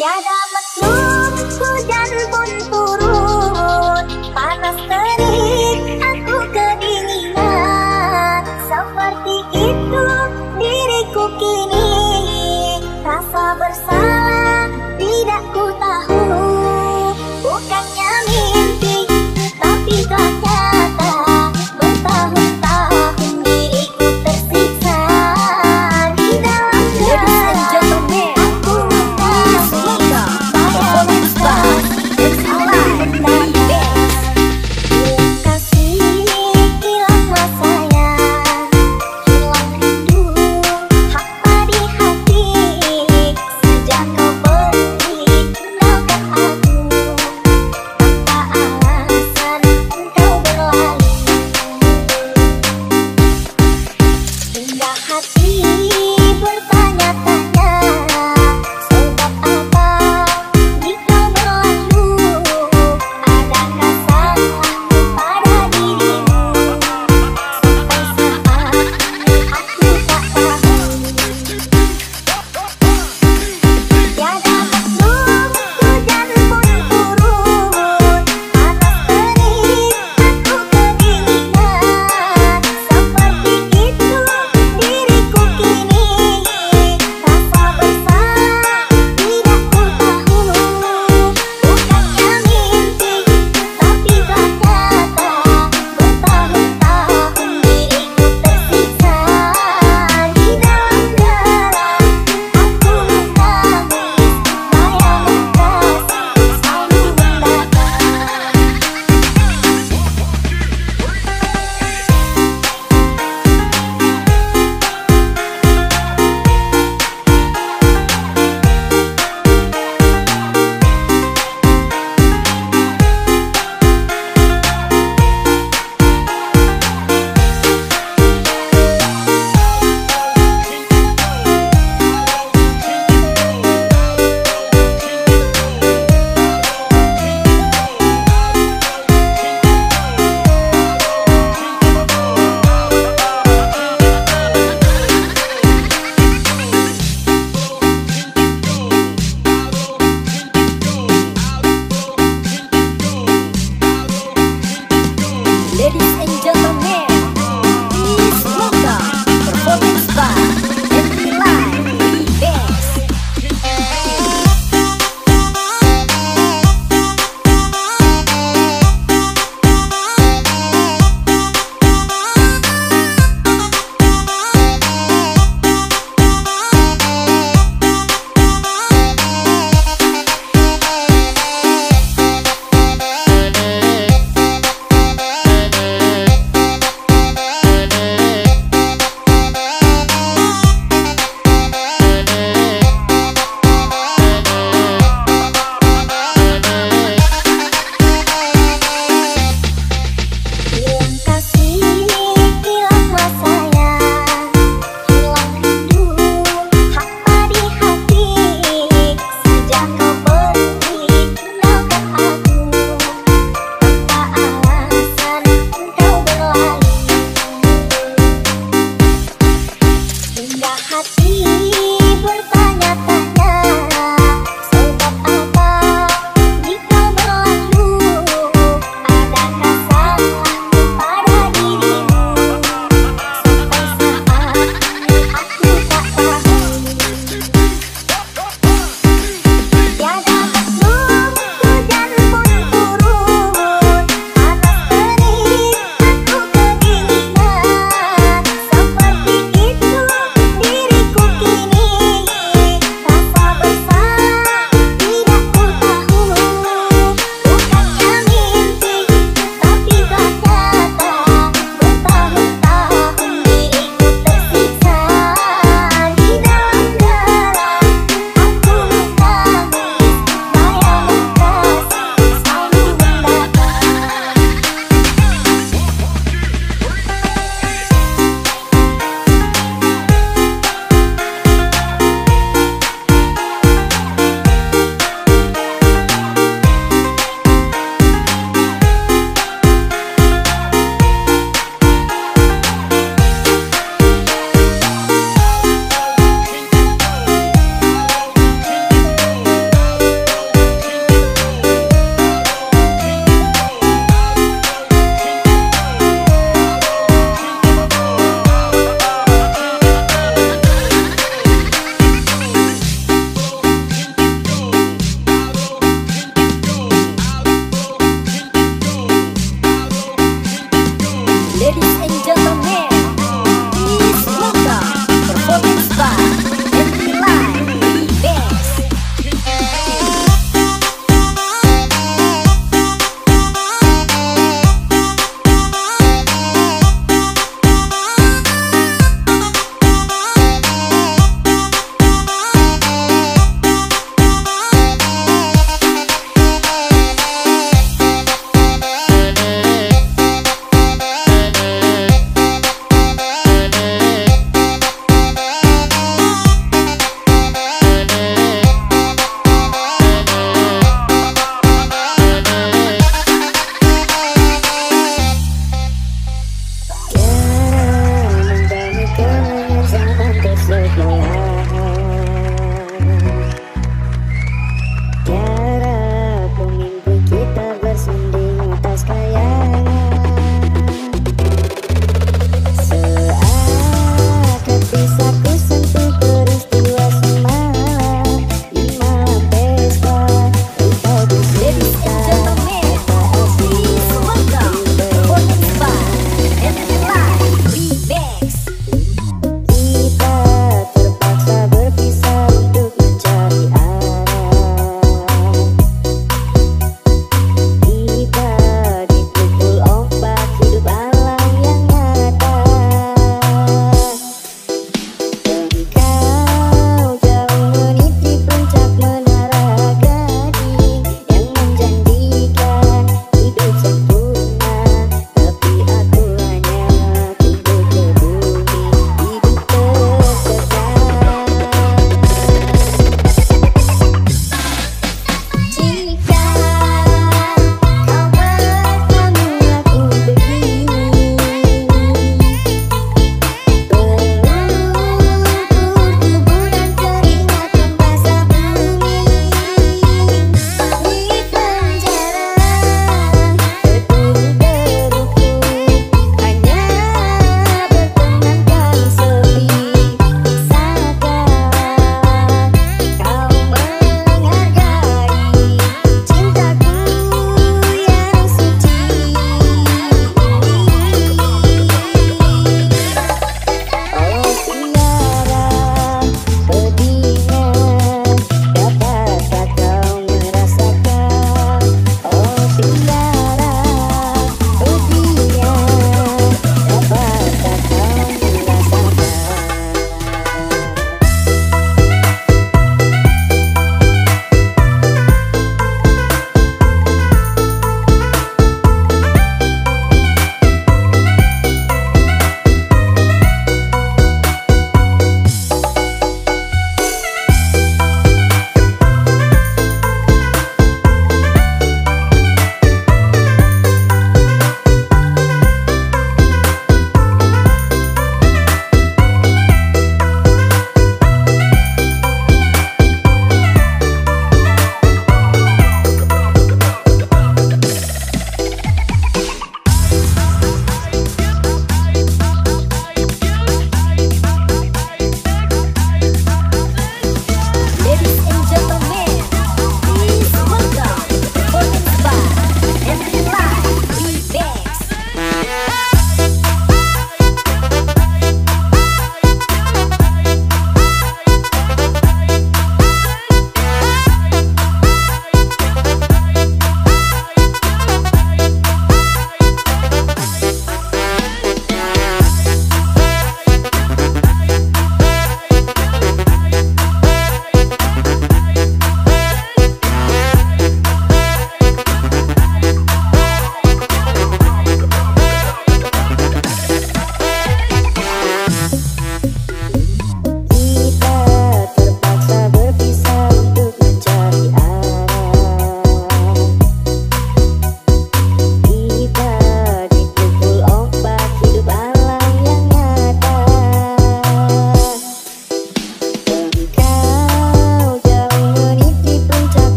Seperti itu diriku kini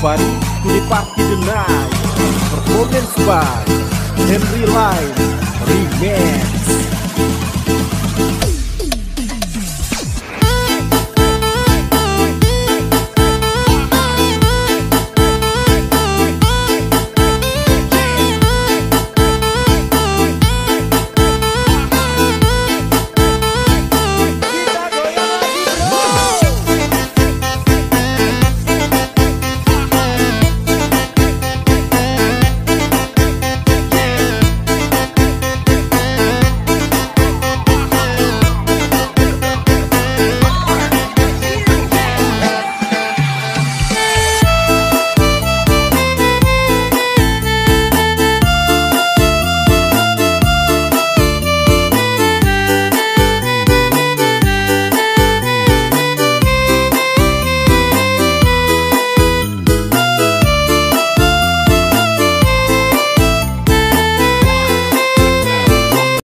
everybody